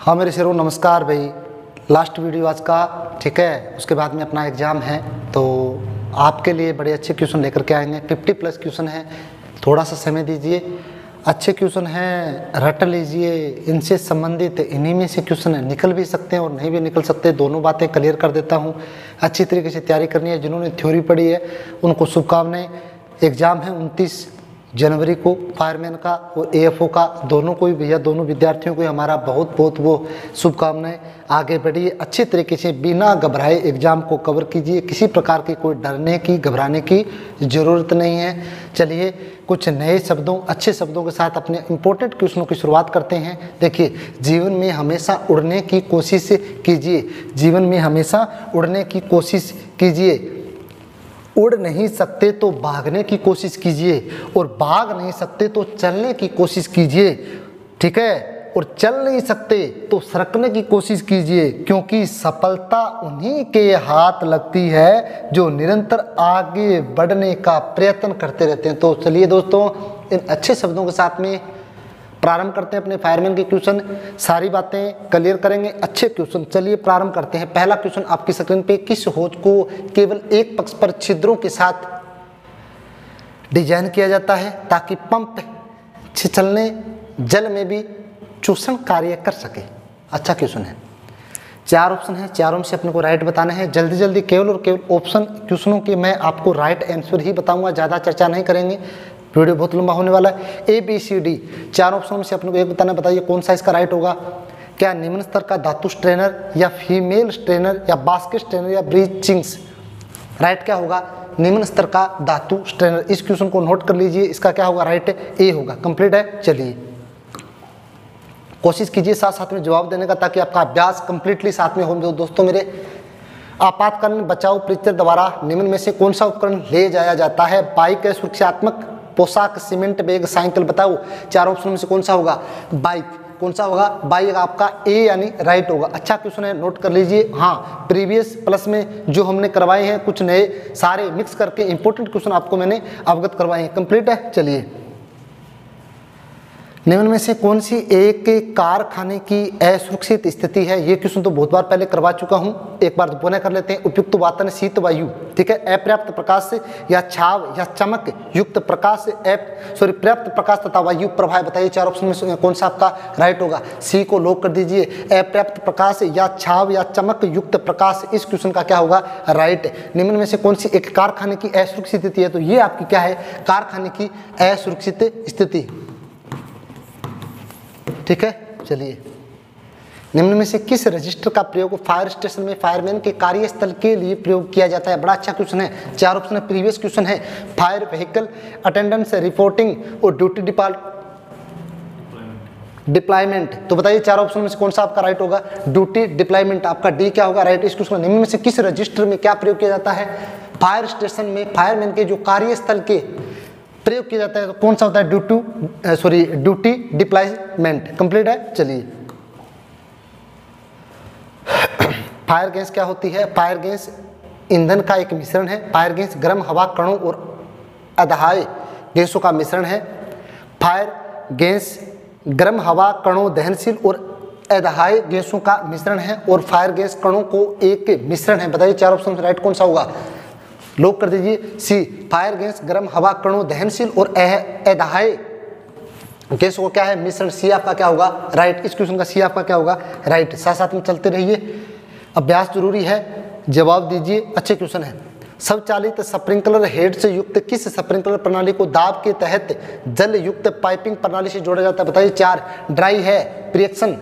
हाँ मेरे शेरों, नमस्कार भाई। लास्ट वीडियो आज का, ठीक है? उसके बाद में अपना एग्ज़ाम है तो आपके लिए बड़े अच्छे क्वेश्चन लेकर के आएँगे। 50 प्लस क्वेश्चन है। थोड़ा सा समय दीजिए। अच्छे क्वेश्चन हैं, रट लीजिए। इनसे संबंधित इन्हीं में से क्वेश्चन है। निकल भी सकते हैं और नहीं भी निकल सकते, दोनों बातें क्लियर कर देता हूँ। अच्छी तरीके से तैयारी करनी है। जिन्होंने थ्योरी पढ़ी है, उनको शुभकामनाएँ। एग्ज़ाम है उनतीस जनवरी को फायरमैन का और एएफओ का दोनों को भैया दोनों विद्यार्थियों को हमारा बहुत बहुत वो शुभकामनाएँ आगे बढ़िए अच्छे तरीके से बिना घबराए एग्ज़ाम को कवर कीजिए। किसी प्रकार की कोई डरने की, घबराने की ज़रूरत नहीं है। चलिए, कुछ नए शब्दों, अच्छे शब्दों के साथ अपने इंपॉर्टेंट क्वेश्चनों की शुरुआत करते हैं। देखिए, जीवन में हमेशा उड़ने की कोशिश कीजिए। जीवन में हमेशा उड़ने की कोशिश कीजिए। उड़ नहीं सकते तो भागने की कोशिश कीजिए और भाग नहीं सकते तो चलने की कोशिश कीजिए, ठीक है? और चल नहीं सकते तो सरकने की कोशिश कीजिए, क्योंकि सफलता उन्हीं के हाथ लगती है जो निरंतर आगे बढ़ने का प्रयत्न करते रहते हैं। तो चलिए दोस्तों, इन अच्छे शब्दों के साथ में प्रारंभ करते हैं अपने फायरमैन के क्वेश्चन सारी बातें क्लियर करेंगे। अच्छे क्वेश्चन चलिए प्रारंभ करते हैं। पहला क्वेश्चन आपकी स्क्रीन पे किस होज को केवल एक पक्ष पर छिद्रों के साथ डिज़ाइन किया जाता है ताकि पंप छिचलने जल में भी चूषण कार्य कर सके? अच्छा क्वेश्चन है। चार ऑप्शन है। चारों में से अपने को राइट बताना है। जल्दी जल्दी केवल और केवल ऑप्शन क्वेश्चनों के मैं आपको राइट आंसर ही बताऊँगा। ज़्यादा चर्चा नहीं करेंगे। वीडियो बहुत लंबा होने वाला है। ए बी सी डी चार ऑप्शन में से अपने को एक बताना, बताइए कौन सा इसका राइट होगा? क्या निम्न स्तर का धातु स्ट्रेनर या फीमेल स्ट्रेनर या बास्केट स्ट्रेनर या ब्रीचिंग्स राइट क्या होगा? निम्न स्तर का धातु स्ट्रेनर इस क्वेश्चन को नोट कर लीजिए, इसका क्या होगा? राइट ए होगा। कंप्लीट है? चलिए। कोशिश कीजिए साथ साथ में जवाब देने का, ताकि आपका अभ्यास कंप्लीटली साथ में हो दोस्तों मेरे, आपातकालीन बचाव प्रचित्र द्वारा निम्न में से कौन सा उपकरण ले जाया जाता है? बाइक है, सुरक्षात्मक पोशाक, सीमेंट, बैग, साइकिल, बताओ। चार ऑप्शन में से कौन सा होगा? बाइक। कौन सा होगा? बाइक आपका ए यानी राइट होगा। अच्छा क्वेश्चन है नोट कर लीजिए। हाँ प्रीवियस प्लस में जो हमने करवाए हैं, कुछ नए, सारे मिक्स करके इंपॉर्टेंट क्वेश्चन आपको मैंने अवगत करवाए हैं। कंप्लीट है? चलिए। निम्न में से कौन सी एक कारखाने की असुरक्षित स्थिति है? ये क्वेश्चन तो बहुत बार पहले करवा चुका हूँ। एक बार तो पुनः कर लेते हैं। उपयुक्त वातन, शीत वायु, ठीक है? अपर्याप्त प्रकाश या छाव या चमक युक्त प्रकाश एप सॉरी पर्याप्त प्रकाश तथा वायु प्रभाव बताइए चार ऑप्शन में कौन सा आपका राइट होगा? सी को लोक कर दीजिए। अपर्याप्त प्रकाश या छाव या चमक युक्त प्रकाश इस क्वेश्चन का क्या होगा? राइट निम्न में से कौन सी एक कारखाने की असुरक्षित स्थिति है? तो ये आपकी क्या है? कारखाने की असुरक्षित स्थिति। ठीक है? चलिए। निम्न में से किस रजिस्टर का प्रयोग फायर स्टेशन में फायरमैन के कार्यस्थल के लिए प्रयोग किया जाता है? बड़ा अच्छा क्वेश्चन है। चार ऑप्शन है। प्रीवियस क्वेश्चन है। फायर व्हीकल अटेंडेंस रिपोर्टिंग और ड्यूटी डिपार्ट डिप्लायमेंट तो बताइए चार ऑप्शन में से कौन सा आपका राइट होगा? ड्यूटी डिप्लायमेंट आपका डी क्या होगा? राइट इस क्वेश्चन निम्न में से किस रजिस्टर में क्या प्रयोग किया जाता है? फायर स्टेशन में फायरमैन के जो कार्यस्थल के प्रयोग किया जाता है तो कौन सा होता है? Duty sorry duty deployment complete है? चलिए। फायर गैस क्या होती है? फायर गैस ईंधन का एक मिश्रण है। फायर गैस गर्म हवा, कणों और अधाय गैसों का मिश्रण है। फायर गैस गर्म हवा, कणों, दहनशील और अधहाय गैसों का मिश्रण है और फायर गैस कणों को एक मिश्रण है। बताइए चार ऑप्शन राइट कौन सा होगा? लोग कर दीजिए। सी फायर गैस गर्म हवा, कणों, दहनशील और अदहाय गैस को क्या है? मिश्रण, सी आपका क्या होगा? राइट इस क्वेश्चन का सी आपका क्या होगा? राइट साथ साथ में चलते रहिए। अभ्यास ज़रूरी है। जवाब दीजिए। अच्छे क्वेश्चन है। स्वचालित स्प्रिंकलर हेड से युक्त किस स्प्रिंकलर प्रणाली को दाब के तहत जल युक्त पाइपिंग प्रणाली से जोड़ा जाता है? बताइए, चार। ड्राई है। प्रियक्शन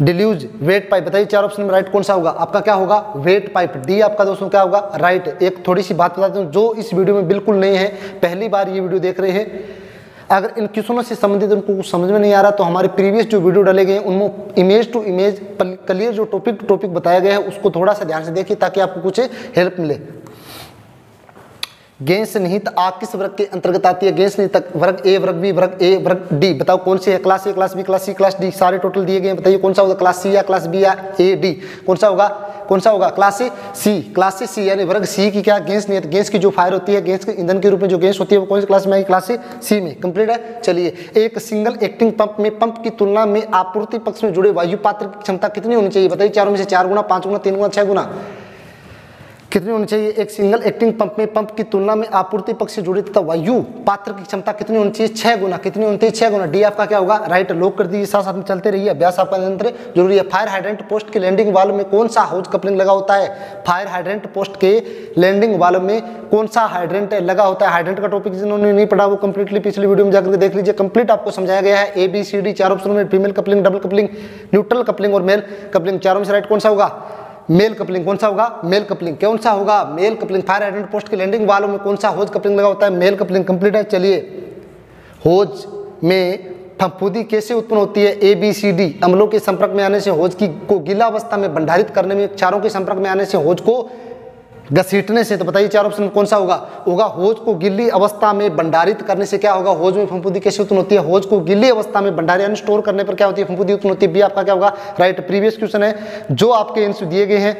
डिल्यूज वेट पाइप बताइए चार ऑप्शन में राइट कौन सा होगा? आपका क्या होगा? वेट पाइप डी आपका दोस्तों क्या होगा? राइट एक थोड़ी सी बात बताते हैं, जो इस वीडियो में बिल्कुल नहीं है, पहली बार ये वीडियो देख रहे हैं। अगर इन क्वेश्चनों से संबंधित, उनको कुछ समझ में नहीं आ रहा तो हमारे प्रीवियस जो वीडियो डाले गए हैं, उनमें इमेज टू इमेज क्लियर जो टॉपिक टू टॉपिक बताया गया है, उसको थोड़ा सा ध्यान से देखिए, ताकि आपको कुछ हेल्प मिले। गैस निहित तो आ किस वर्ग के अंतर्गत आती है? गैस निहित वर्ग ए वर्ग बी वर्ग ए वर्ग डी बताओ कौन सी है? Class A class B class C class D सारे टोटल दिए गए हैं। बताइए कौन सा होगा? क्लास सी या क्लास बी या ए डी कौन सा होगा? कौन सा होगा? क्लास ए सी क्लास ए सी यानी वर्ग सी की क्या गैस निहित गैस की जो फायर होती है गैस के ईंधन के रूप में जो गैस होती है, वो कौन सी क्लास में आएगी? क्लास सी में। कंप्लीट है? चलिए। एक सिंगल एक्टिंग पंप में पंप की तुलना में आपूर्ति पक्ष में जुड़े वायु पात्र की क्षमता कितनी होनी चाहिए? बताइए, चारों में से चार गुना, पाँच गुना, तीन गुना, छह गुना। कितनी होनी चाहिए? एक सिंगल एक्टिंग पंप में पंप की तुलना में आपूर्ति पक्ष से जुड़े तथा वायु पात्र की क्षमता कितनी होनी चाहिए? छह गुना। कितनी होनी चाहिए? छह गुना। डी आपका क्या होगा? राइट लोक कर दीजिए साथ साथ में चलते रहिए। अभ्यास आपका निरंतर ज़रूरी है। फायर हाइड्रेंट पोस्ट के लैंडिंग वाल में कौन सा हाउस कपलिंग लगा होता है? फायर हाइड्रेंट पोस्ट के लैंडिंग वाल में कौन सा हाइड्रेंट लगा होता है? हाइड्रेंट का टॉपिक जिन्होंने नहीं पढ़ा, वो कंप्लीटली पिछली वीडियो में जाकर देख लीजिए। कंप्लीट आपको समझाया गया है। ए बी सी डी चार ऑप्शन में female coupling double coupling neutral coupling और मेल कपलिंग चारों में से राइट कौन सा होगा? मेल कपलिंग कौन सा होगा? मेल कपलिंग कौन सा होगा? Male coupling fire hydrant post के लैंडिंग वालों में कौन सा होज कपलिंग लगा होता है? मेल कपलिंग कंप्लीट है, चलिए। होज में फंफूदी कैसे उत्पन्न होती है? ए बी सी डी अम्लों के संपर्क में आने से होज की को गीला अवस्था में भंडारित करने में, क्षारों के संपर्क में आने से होज को घसीटने से तो बताइए चार ऑप्शन कौन सा होगा? होगा होज को गिल्ली अवस्था में भंडारित करने से क्या होगा? होज में फंपुदी कैसे उत्पन्न होती है? होज को गिल्ली अवस्था में भंडारित यानी स्टोर करने पर क्या होती है? फंपुदी उत्पन्न होती है। बी, आपका क्या होगा? राइट, प्रीवियस क्वेश्चन है, जो आपके एंसर दिए गए हैं,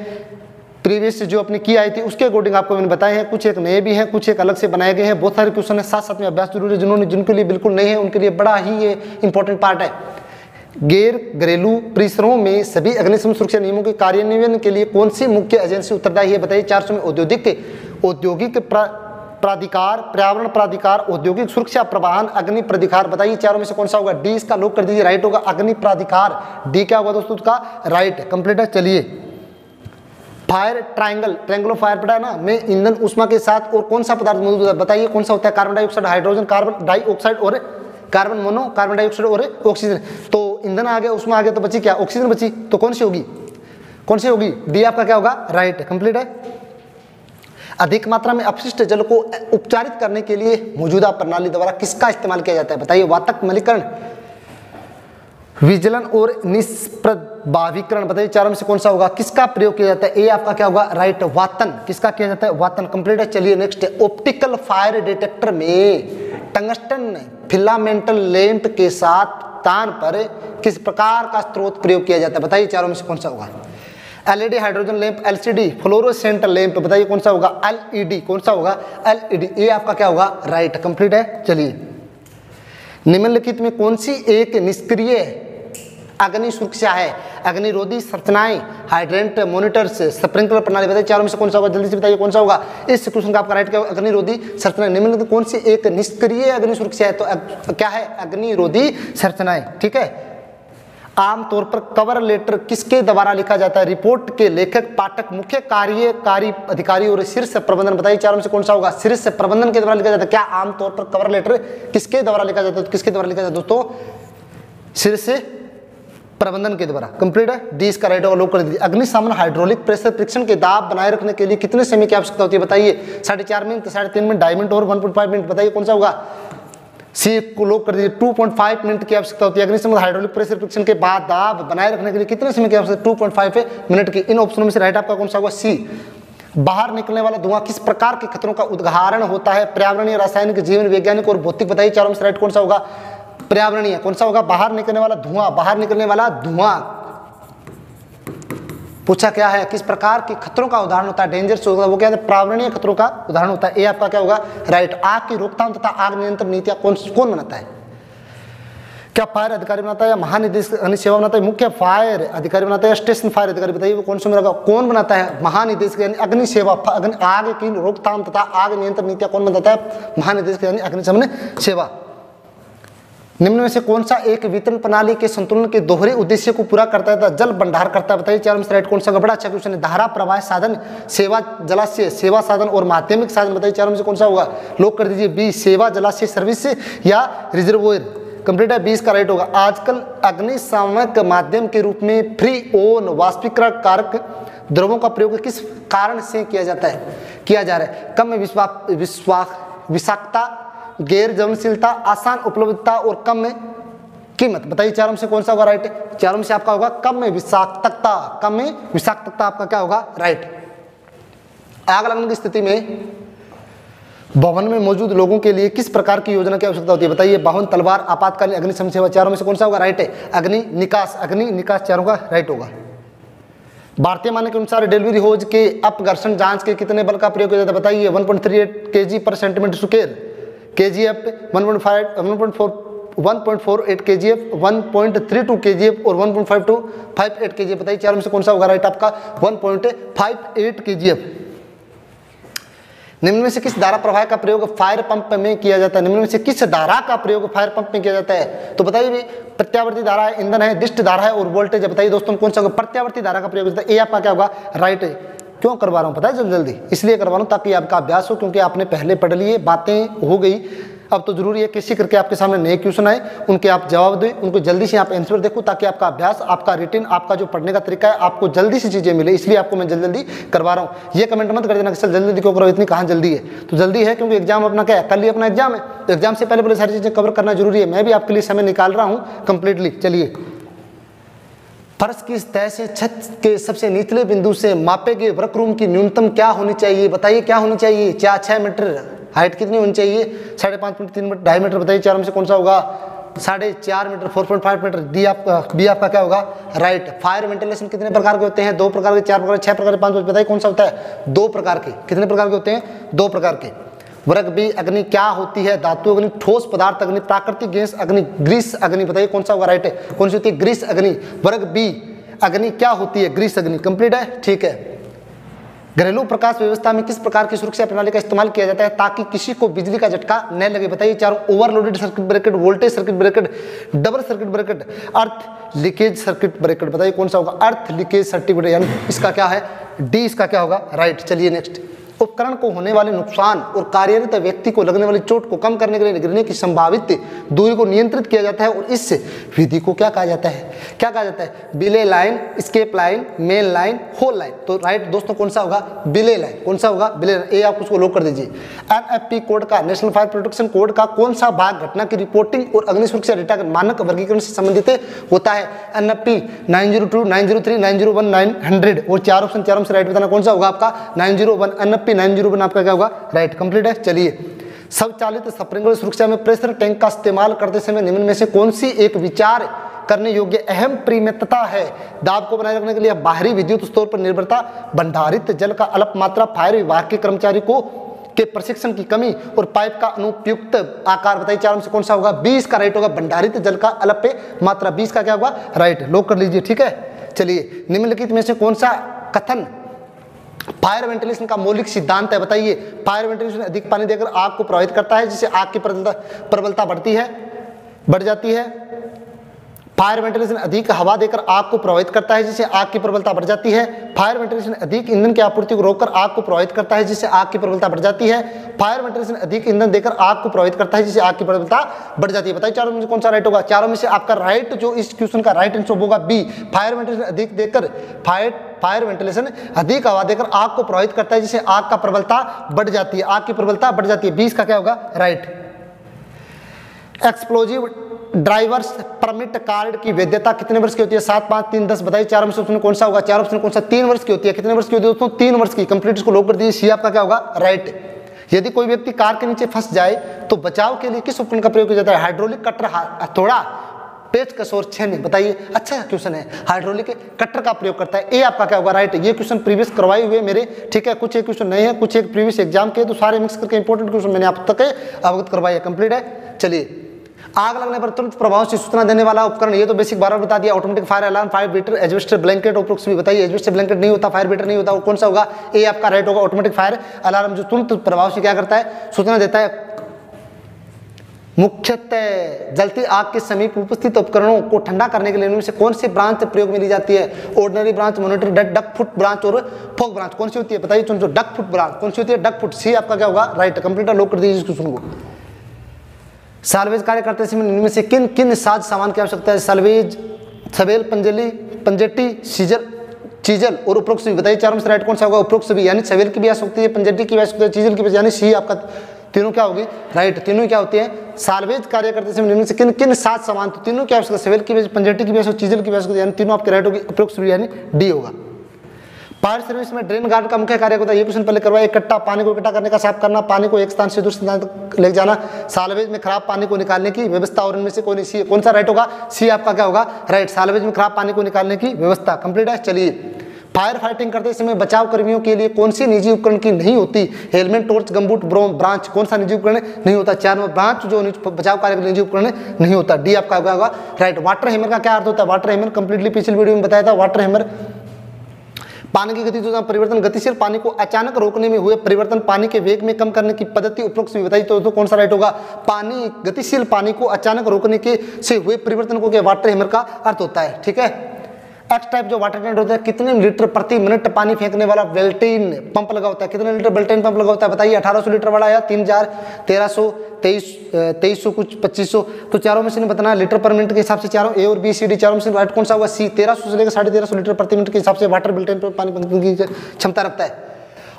प्रीवियस जो अपने की आई थी, उसके अकॉर्डिंग आपको मैंने बताए हैं, कुछ एक नए भी हैं, कुछ एक अलग से बनाए गए हैं। बहुत सारे क्वेश्चन है साथ साथ में अभ्यास ज़रूरी है, जिन्होंने, जिनके लिए बिल्कुल नहीं है, उनके लिए बड़ा ही ये इंपॉर्टेंट पार्ट है। गैर घरेलू परिसरों में सभी अग्निशम सुरक्षा नियमों के कार्यान्वयन के लिए कौन सी मुख्य एजेंसी उत्तरदायी है? बताइए, चार सौ में औद्योगिक औद्योगिक प्राधिकार, पर्यावरण प्राधिकार, औद्योगिक सुरक्षा प्रवाहन, अग्नि प्राधिकार, बताइए चारों में से कौन सा होगा? डी इसका लोक कर दीजिए, राइट होगा, अग्नि प्राधिकार। डी क्या होगा दोस्तों उसका? राइट, कंप्लीट है, चलिए। फायर ट्रायंगल ट्रायंगुलर फायर पड़ा ना? में ईंधन उष्मा के साथ और कौन सा पदार्थ मौजूद होता है? बताइए कौन सा होता है? Carbon dioxide, hydrogen, carbon dioxide और कार्बन मोनो कार्बन डाइऑक्साइड और ऑक्सीजन तो ईंधन आ गया, उसमें आ गया तो बची क्या? ऑक्सीजन बची तो कौन सी होगी? कौन सी होगी? डी आपका क्या होगा? राइट कंप्लीट है? अधिक मात्रा में अपशिष्ट जल को उपचारित करने के लिए मौजूदा प्रणाली द्वारा किसका इस्तेमाल किया जाता है? बताइए, वातक मलिकरण, विजलन और निष्प्रभावीकरण, बताइए चारों में से कौन सा होगा? किसका प्रयोग किया जाता है? ए आपका क्या होगा? राइट वातन. किसका किया जाता है? वातन कंप्लीट है? चलिए नेक्स्ट ऑप्टिकल फायर डिटेक्टर में टंगस्टन फिलामेंटल लेंथ के साथ तान पर किस प्रकार का स्रोत प्रयोग किया जाता है? बताइए, चारों में से कौन सा होगा? LED hydrogen lamp LCD fluorescent lamp बताइए कौन सा होगा? एलईडी कौन सा होगा? एलईडी ये आपका क्या होगा? राइट कंप्लीट है, चलिए। निम्नलिखित में कौन सी एक निष्क्रिय अग्नि सुरक्षा है। अग्निरोधी संरचनाएँ हाइड्रेंट मोनिटर्स स्प्रिंकलर प्रणाली, बताइए चारों में से कौन सा होगा? जल्दी से बताइए कौन सा होगा। इस क्वेश्चन का आपका राइट क्या अग्निरोधी संरचना निम्नलिखित कौन सी एक निष्क्रिय अग्नि सुरक्षा है? तो क्या है? अग्निरोधी संरचनाएँ, ठीक है? आमतौर पर कवर लेटर किसके द्वारा लिखा जाता है? रिपोर्ट के लेखक, पाठक, मुख्य कार्यकारी अधिकारी और शीर्ष प्रबंधन, बताइए चारों में से कौन सा होगा? शीर्ष प्रबंधन के द्वारा लिखा जाता है। क्या आमतौर पर कवर लेटर किसके द्वारा लिखा जाता है? तो किसके द्वारा लिखा जाता है दोस्तों? शीर्ष प्रबंधन के द्वारा। कंप्लीट है? डी इसका राइट लोक कर दीजिए। अग्निशमन हाइड्रोलिक प्रेशर परीक्षण के दाब बनाए रखने के लिए कितने समय की आवश्यकता होती है बताइए? साढ़े चार मिनट, साढ़े तीन मिनट, ढाई मिनट और वन पॉइंट फाइव मिनट बताइए कौन सा होगा? सी को लोक कर दीजिए। टू पॉइंट फाइव मिनट की आवश्यकता होती है। अग्निशमन हाइड्रोलिक प्रेशर परीक्षण के बाद दाब बनाए रखने के लिए कितने समय की आवश्यकता टू पॉइंट फाइव मिनट की। इन ऑप्शनों में से राइट आपका कौन सा होगा? सी बाहर निकलने वाला धुआँ किस प्रकार के खतरों का उदाहरण होता है? पर्यावरणीय, रासायनिक, जीवन वैज्ञानिक और भौतिक बताइए। चारों में से राइट कौन सा होगा? पर्यावरणीय, कौन सा होगा? बाहर निकलने वाला धुआँ, बाहर निकलने वाला धुआँ। पूछा क्या है? किस प्रकार के खतरों का उदाहरण होता है? डेंजरस होगा, वो क्या है? प्रावरणीय खतरों का उदाहरण होता है। ये आपका क्या होगा? राइट आग की रोकथाम तथा आग नियंत्रण नीतियाँ कौन कौन बनाता है? क्या फायर अधिकारी बनाता है या महानिदेशक अन्य सेवा बनाता है? मुख्य फायर अधिकारी बनाता है स्टेशन फायर अधिकारी बताइए, वो कौन सा बनाएगा कौन बनाता है? महानिदेशक यानी अग्नि सेवा अग्नि, आग की रोकथाम तथा आग नियंत्रण नीतियाँ कौन बनाता है? महानिदेशक यानी अग्निशमन सेवा। निम्न में से कौन सा एक वितरण प्रणाली के संतुलन के दोहरे उद्देश्य को पूरा करता है? तो जल भंडार करता है। बताइए, चार में से राइट कौन सा बड़ा अच्छा क्वेश्चन है धारा, प्रवाह, साधन, सेवा, जलाशय, सेवा, साधन और माध्यमिक साधन। बताइए, चारों में से कौन सा होगा? लोग कर दीजिए बी सेवा, जलाशय सर्विस या रिजर्वोयर कंप्लीट है बीस का राइट होगा। आजकल अग्निशामक माध्यम के रूप में फ्री ओन वाष्पीकरण कारक द्रवों का प्रयोग किस कारण से किया जाता है? किया जा रहा है। कम विश्वा विश्वा विषाक्ता गैर जमशीलता आसान उपलब्धता और कम में कीमत। बताइए, चारों से कौन सा होगा राइट चारों से आपका होगा कम में विषाक्तता। कम में विषाक्तता आपका क्या होगा? राइट आग लगने की स्थिति में भवन में मौजूद लोगों के लिए किस प्रकार की योजना की आवश्यकता होती है? बताइए, भवन, तलवार, आपातकालीन अग्निशम सेवा चारों में से कौन सा होगा? राइट है अग्नि, निकास अग्नि, निकास चारों का राइट होगा। भारतीय मानक के अनुसार डिलीवरी होज के अपघर्षण जाँच के कितने बल का प्रयोग किया जाता है? बताइए one point 1.38 KG per centimetre square. K G F one point five one point four one point four eight K G F one point three two K G F और one point five two five eight K G F बताइए चारों में से कौन सा होगा right आपका? One point five eight K G F निम्न में से किस धारा प्रवाह का प्रयोग फायर पंप में किया जाता है? निम्न में से किस धारा का प्रयोग फायर पंप में किया जाता है? तो बताइए प्रत्यावर्ती धारा है, ईंधन है, दिष्ट धारा है और वोल्टेज है। बताइए दोस्तों, कौन सा होगा? प्रत्यावर्ती धारा का प्रयोग है। ए आपका क्या होगा? राइट क्यों करवा रहा हूँ? पता है जल्दी जल्दी। इसलिए करवा रहा हूँ ताकि आपका अभ्यास हो, क्योंकि आपने पहले पढ़ लिए, बातें हो गई। अब तो ज़रूरी है किसी करके आपके सामने नए क्वेश्चन आए उनके आप जवाब दें, उनको जल्दी से आप आंसर देखो, ताकि आपका अभ्यास, आपका रिटिन आपका जो पढ़ने का तरीका है, आपको जल्दी से चीज़ें मिले। इसलिए आपको मैं जल्दी जल्दी करवा रहा हूँ। ये कमेंट मत कर देना कि सर जल्दी जल्दी क्यों करो, इतनी कहाँ जल्दी है? तो जल्दी है क्योंकि एग्ज़ाम अपना क्या है? कल ही अपना एग्ज़ाम है। तो एग्ज़ाम से पहले पहले सारी चीज़ें कवर करना ज़रूरी है। मैं भी आपके लिए समय निकाल रहा हूँ कंप्लीटली चलिए। फर्श की सतह से, छत के सबसे निचले बिंदु से मापे गए वर्क रूम की न्यूनतम क्या होनी चाहिए? बताइए क्या होनी चाहिए? चार छः मीटर हाइट कितनी होनी चाहिए? साढ़े पाँच मीटर तीन मीटर ढाई मीटर बताइए चार में से कौन सा होगा? साढ़े चार metre four point five metre D आपका बी आपका क्या होगा? राइट फायर वेंटिलेशन कितने प्रकार के होते हैं? दो प्रकार के, चार प्रकार छह प्रकार के, पाँच बताइए कौन सा होता है? दो प्रकार के। कितने प्रकार के होते हैं? दो प्रकार के। वर्ग बी अग्नि क्या होती है? धातु अग्नि, ठोस पदार्थ अग्नि, प्राकृतिक गैस अग्नि, ग्रीस अग्नि, बताइए कौन सा राइट है? कौन सी होती है? ग्रीस अग्नि। वर्ग बी अग्नि क्या होती है? ग्रीस अग्नि। कंप्लीट है? ठीक है। घरेलू प्रकाश व्यवस्था में किस प्रकार की सुरक्षा प्रणाली का इस्तेमाल किया जाता है ताकि किसी को बिजली का झटका न लगे? बताइए चारों overloaded circuit breaker voltage circuit breaker double circuit breaker earth leakage circuit breaker बताइए कौन सा होगा? अर्थ लीकेज सर्टिफिकेट यानी इसका क्या है? डी इसका क्या होगा? राइट चलिए नेक्स्ट उपकरण को होने वाले नुकसान और कार्यरत व्यक्ति को लगने वाली चोट को कम करने के लिए गिरने की संभावित दूरी को नियंत्रित किया जाता है और इस विधि को क्या कहा जाता है? क्या कहा जाता है? Belay line escape line main line hole line तो राइट दोस्तों, कौन सा होगा? बिले लाइन कौन सा होगा? बिले ए, आप उसको लोक कर दीजिए। एन कोड का नेशनल फायर प्रोटेक्शन कोड का कौन सा भाग घटना की रिपोर्टिंग और अग्नि सुरक्षा डेटा मानक वर्गीकरण से संबंधित होता है? N F P nine zero two nine zero three nine zero one nine hundred और चार ऑप्शन चार से राइट बताना कौन सा होगा आपका? Nine zero P nine zero one आपका क्या होगा? राइट कंप्लीट है? चलिए। स्वचालित स्प्रिंकलर सुरक्षा में प्रेशर टैंक का इस्तेमाल करते समय निम्न में से कौन सी एक विचार करने योग्य अहम प्रीमियता है? दाब को बनाए रखने के लिए बाहरी विद्युत स्तर पर निर्भरता भंडारित जल का अल्प मात्रा फायर विभाग के कर्मचारी को के प्रशिक्षण की कमी और पाइप का अनुपयुक्त आकार बताइए। चारों से कौन सा होगा? बीस का राइट होगा। भंडारित जल का अल्प मात्रा बीस का क्या होगा? राइट लोक कर लीजिए, ठीक है? चलिए, निम्नलिखित में से कौन सा कथन फायर वेंटिलेशन का मौलिक सिद्धांत है, बताइए। फायर वेंटिलेशन अधिक पानी देकर आग को प्रभावित करता है, जिससे आग की प्रबलता बढ़ती है, बढ़ जाती है। फायर वेंटिलेशन अधिक हवा देकर आग को प्रभावित करता है, जिससे आग की प्रबलता बढ़ जाती है। फायर वेंटिलेशन अधिक ईंधन की आपूर्ति को रोककर आग को प्रभावित करता है, जिससे आग की प्रबलता बढ़ जाती है। फायर वेंटिलेशन अधिक ईंधन देकर आग को प्रभावित करता है, जिससे आग की प्रबलता बढ़ जाती है। बताइए चारों में कौन सा राइट होगा? चारों में से आपका राइट जो इस क्वेश्चन का राइट आंसर होगा बी फायर वेंटिलेशन अधिक देकर फायर फायर वेंटिलेशन अधिक हवा देकर आग को प्रभावित करता है, जिससे आग का प्रबलता बढ़ जाती है। आग की प्रबलता बढ़ जाती है। बीस का क्या होगा? Right explosive drivers permit card की वैधता कितने वर्ष की होती है? सात, पाँच, तीन, दस, बताइए। चार ऑप्शन कौन सा होगा? चार ऑप्शन कौन सा तीन वर्ष की होती है? कितने वर्ष की होती है दोस्तों? तीन वर्ष की। कंप्लीट इसको लोग कर दीजिए। सी आपका क्या होगा? राइट यदि कोई व्यक्ति कार के नीचे फंस जाए तो बचाव के लिए किस उपकरण का प्रयोग किया जाता है? हाइड्रोलिक कटर हथौड़ा पेच कसोर छेनी बताइए अच्छा क्वेश्चन है। हाइड्रोलिक कटर का प्रयोग करता है। ए, आपका क्या होगा? राइट ये क्वेश्चन प्रीवियस करवाए हुए मेरे। ठीक है, कुछ एक क्वेश्चन नहीं है, कुछ एक प्रीवियस एग्ज़ाम के तो सारे मिक्स करके इंपॉर्टेंट क्वेश्चन मैंने आप तक, अवगत करवाया कंप्लीट है। चलिए, आग लगने पर तुरंत प्रभाव से सूचना देने वाला उपकरण, ये तो बेसिक बार बता दिया। Automatic fire alarm fire beater एजवेस्टर blanket उपरोक्त भी बताइए एजवेस्टर ब्लैंकेट नहीं होता फायर बीटर नहीं होता कौन सा होगा? ए आपका राइट होगा ऑटोमेटिक फायर अलार्म जो तुरंत प्रभाव से क्या करता है? सूचना देता है। मुख्यतः जलती आग के समीप उपस्थित उपकरणों को ठंडा करने के लिए इनमें से कौन सी ब्रांच प्रयोग में ली जाती है? Ordinary branch monitor duck foot branch और फोक ब्रांच कौन सी होती है? बताइए चुन डक फुट ब्रांच कौन सी होती है? डक फुट सी आपका क्या होगा? राइट कंप्यूटर लोक कर दीजिए इसको सुन सालवेज कार्य करते समय इनमें से किन किन साज सामान की आवश्यकता है? सालवेज सवेल पंजली पंजेटी सीजल चीजल और उपरोक्त बताइए चारों में से राइट कौन सा होगा? उपरोक्त भी, यानी सवेल की भी आवश्यकता है पंजेटी की भी आवश्यकता है चीजल की भी, यानी सी आपका तीनों क्या होगी? राइट तीनों क्या होती है? सालवेज कार्य करते समय से किन किन सात सामान तो तीनों की आवश्यकता सवेल की पंजेटी की आवश्यकता चीजल की भी यानी तीनों आपके राइट होगी, उपरोक्त यानी डी होगा। फायर सर्विस में ड्रेन गार्ड का मुख्य कार्य होता है, ये क्वेश्चन पहले करवाया, इकट्ठा पानी को इकट्ठा करने का, साफ़ करना, पानी को एक स्थान से दूसरे स्थान ले जाना सालवेज में खराब पानी को निकालने की व्यवस्था, और इनमें से कौन सी, कौन सा राइट होगा? सी आपका क्या होगा? राइट सालवेज में खराब पानी को निकालने की व्यवस्था कंप्लीट है, चलिए। फायर फाइटिंग करते समय बचाव कर्मियों के लिए कौन सी निजी उपकरण की नहीं होती? हेलमेट टॉर्च गम्बूट ब्रांच कौन सा निजी उपकरण नहीं होता? चार ब्रांच जो बचाव कार्य निजी उपकरण नहीं होता। डी आपका होगा राइट वाटर हेमर का क्या अर्थ होता है? वाटर हेमर कंप्लीटली पिछले वीडियो में बताया था वाटर हेमर। पानी की गति तो परिवर्तन गतिशील पानी को अचानक रोकने में हुए परिवर्तन पानी के वेग में कम करने की पद्धति उपरोक्त बताई तो, तो कौन सा राइट होगा? पानी गतिशील पानी को अचानक रोकने के से हुए परिवर्तन को क्या वाटर हेमर का अर्थ होता है? ठीक है? एक्स टाइप जो वाटर टेंट होता है, कितने लीटर प्रति मिनट पानी फेंकने वाला बेल्टेन पंप लगा होता है? कितने लीटर बेल्टेन पंप लगा होता है? बताइए 1800 लीटर वाला या तीन हज़ार तेरह तेईस कुछ, पच्चीस सौ। तो चारों मशीन बताना लीटर पर मिनट के हिसाब से चारों ए और बी सी डी चारों मशीन राइट कौन सा हुआ? सी तेरह सौ से लेकर साढ़े तेरह लीटर प्रति मिनट के हिसाब से वाटर बेल्टेन पर पानी फेंकने की क्षमता रखता है।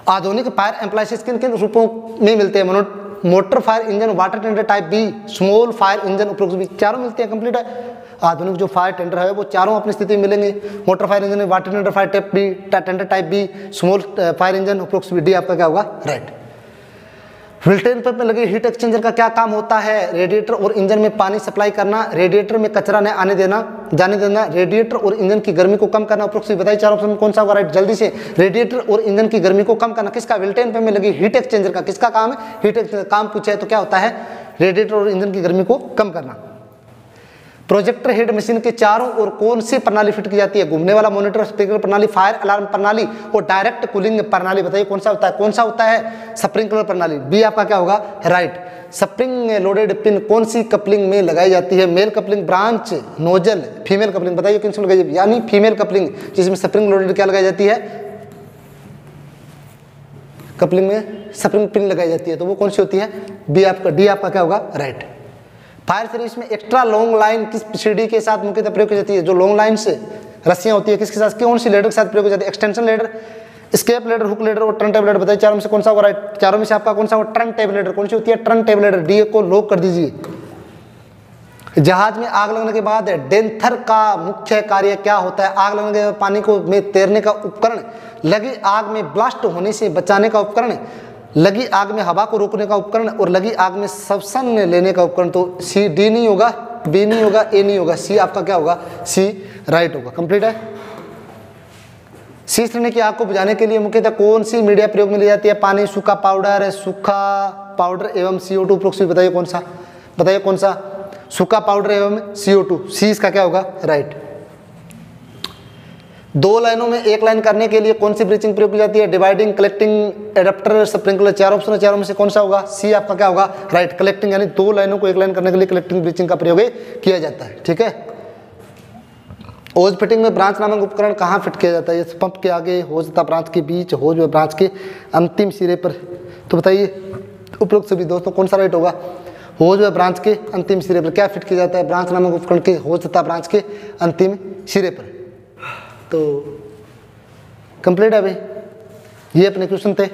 आधुनिक फायर एम्प्लाइसिस किन किन रूपों में मिलते हैं? Motor fire engine water tender type B small fire engine उपरोक्त चारों मिलते हैं कंप्लीट है। आधुनिक जो फायर टेंडर है, वो चारों अपनी स्थिति में मिलेंगे। Motor fire engine water tender fire type B tender type B small fire engine approx D आपका क्या होगा? राइट फ़िल्टर पंप में लगे हीट एक्सचेंजर का क्या काम होता है? रेडिएटर और इंजन में पानी सप्लाई करना रेडिएटर में कचरा न आने देना, जाने देना रेडिएटर और इंजन की गर्मी को कम करना। उपरोक्त बताइए चार ऑप्शन कौन सा होगा? राइट जल्दी से। रेडिएटर और इंजन की गर्मी को कम करना। किसका? विल्टेन पंप में लगी हीट एक्सचेंजर का। किसका काम है? हीट एक्सचेंजर काम पूछा है तो क्या होता है? रेडिएटर और इंजन की गर्मी को कम करना। प्रोजेक्टर हेड मशीन के चारों ओर कौन सी प्रणाली फिट की जाती है? घूमने वाला मॉनिटर स्प्रिंकलर प्रणाली फायर अलार्म प्रणाली और डायरेक्ट कूलिंग प्रणाली। बताइए कौन सा होता है? कौन सा होता है? स्प्रिंकलर प्रणाली। बी आपका क्या होगा? राइट स्प्रिंग लोडेड पिन कौन सी कपलिंग में लगाई जाती है? Male coupling branch nozzle female coupling बताइए किन लगाई जाती है? यानी फीमेल कपलिंग जिसमें स्प्रिंग लोडेड क्या लगाई जाती है? कपलिंग में स्प्रिंग पिन लगाई जाती है। तो वो कौन सी होती है? बी आपका डी आपका क्या होगा? राइट फायर सर्विस में एक्स्ट्रा लॉन्ग लाइन किस सीढ़ी के साथ मुख्यतः प्रयोग की जाती है? जो लॉन्ग लाइन से रस्सियाँ होती है, किसके साथ? कौन सी लेडर के साथ प्रयोग की जाती है? Extension ladder escape ladder hook ladder और टर्न टेब लेडर बताइए चारों में से कौन सा होगा? राइट चारों में से आपका कौन सा होगा? टर्न टेब लेडर कौन सी होती है? टर्न टेब लेडर डी को लॉक कर दीजिए। जहाज़ में आग लगने के बाद डेंथर का मुख्य कार्य क्या होता है? आग लगने के बाद पानी को में तैरने का उपकरण, लगी आग में ब्लास्ट होने से बचाने का उपकरण लगी आग में हवा को रोकने का उपकरण और लगी आग में सबसन लेने का उपकरण तो सी डी नहीं होगा बी नहीं होगा ए नहीं होगा सी आपका क्या होगा? सी राइट होगा। कंप्लीट है? सी श्रेणी की आग को बुझाने के लिए मुख्यतः कौन सी मीडिया प्रयोग में ली जाती है? पानी, सूखा पाउडर सूखा पाउडर एवं सीओ टू प्रोक्सी बताइए कौन सा? बताइए कौन सा? सूखा पाउडर एवं सीओ टू सी इसका क्या होगा? राइट दो लाइनों में एक लाइन करने के लिए कौन सी ब्रीचिंग प्रयोग की जाती है? डिवाइडिंग कलेक्टिंग एडेप्टर स्प्रिंकलर चार ऑप्शन चारों में से कौन सा होगा? सी आपका क्या होगा? राइट कलेक्टिंग यानी दो लाइनों को एक लाइन करने के लिए कलेक्टिंग ब्रीचिंग का प्रयोग किया जाता है। ठीक है? होज फिटिंग में ब्रांच नामक उपकरण कहाँ फिट किया जाता है? पंप के आगे होज तथा ब्रांच के बीच होज व ब्रांच के अंतिम सिरे पर। तो बताइए, उपरोक्त सभी दोस्तों, कौन सा राइट होगा? होज व ब्रांच के अंतिम सिरे पर। क्या फिट किया जाता है? ब्रांच नामक उपकरण के होज तथा ब्रांच के अंतिम सिरे पर। तो कंप्लीट है भाई। ये अपने क्वेश्चन थे।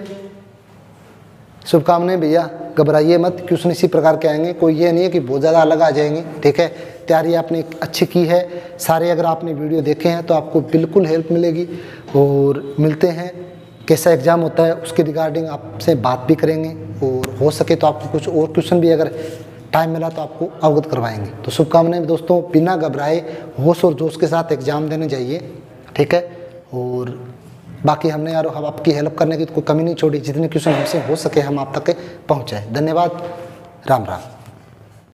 शुभकामनाएँ भैया, घबराइए मत क्वेश्चन इसी प्रकार के आएँगे। कोई ये नहीं है कि बहुत ज़्यादा अलग आ जाएँगे, ठीक है? तैयारी आपने अच्छी की है। सारे अगर आपने वीडियो देखे हैं तो आपको बिल्कुल हेल्प मिलेगी। और मिलते हैं। कैसा एग्ज़ाम होता है, उसके रिगार्डिंग आपसे बात भी करेंगे। और हो सके तो आपको कुछ और क्वेश्चन भी अगर टाइम मिला तो आपको अवगत करवाएँगे। तो शुभकामनाएँ दोस्तों, बिना घबराए होश और जोश के साथ एग्ज़ाम देने जाइए। ठीक है? और बाकी हमने यार हम आपकी हेल्प करने की कोई कमी नहीं छोड़ी, जितने क्वेश्चन हमसे हो सके हम आप तक पहुँचाए। धन्यवाद। राम राम।